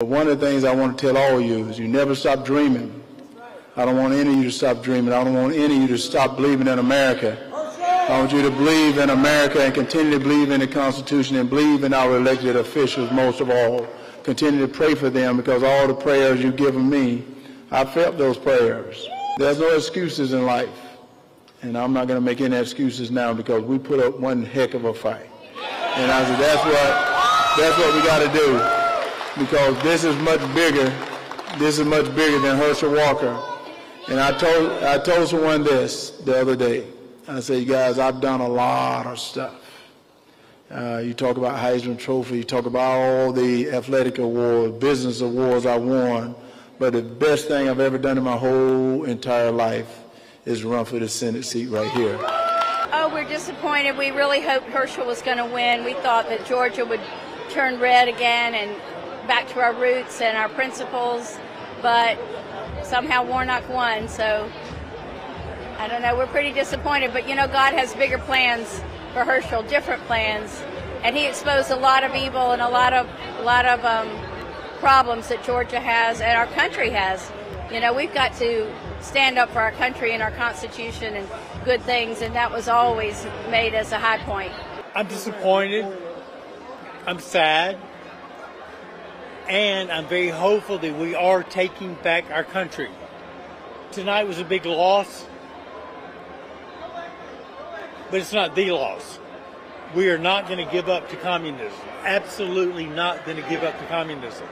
One of the things I want to tell all of you is you never stop dreaming. I don't want any of you to stop dreaming. I don't want any of you to stop believing in America. I want you to believe in America and continue to believe in the Constitution and believe in our elected officials most of all. Continue to pray for them because all the prayers you've given me, I felt those prayers. There's no excuses in life. And I'm not going to make any excuses now because we put up one heck of a fight. And I said, that's what, that's what we got to do because this is much bigger. This is much bigger than Herschel Walker. And I told, I told someone this the other day. I said, you guys, I've done a lot of stuff. Uh, you talk about Heisman Trophy, you talk about all the athletic awards, business awards I won, but the best thing I've ever done in my whole entire life is run for the Senate seat right here. Oh, we're disappointed. We really hoped Herschel was going to win. We thought that Georgia would turn red again and back to our roots and our principles, but somehow Warnock won. So I don't know. We're pretty disappointed, but you know, God has bigger plans for Herschel, different plans, and He exposed a lot of evil and a lot of a lot of um, problems that Georgia has and our country has. You know, we've got to stand up for our country and our Constitution and good things, and that was always made as a high point. I'm disappointed. I'm sad. And I'm very hopeful that we are taking back our country. Tonight was a big loss, but it's not the loss. We are not going to give up to communism. Absolutely not going to give up to communism.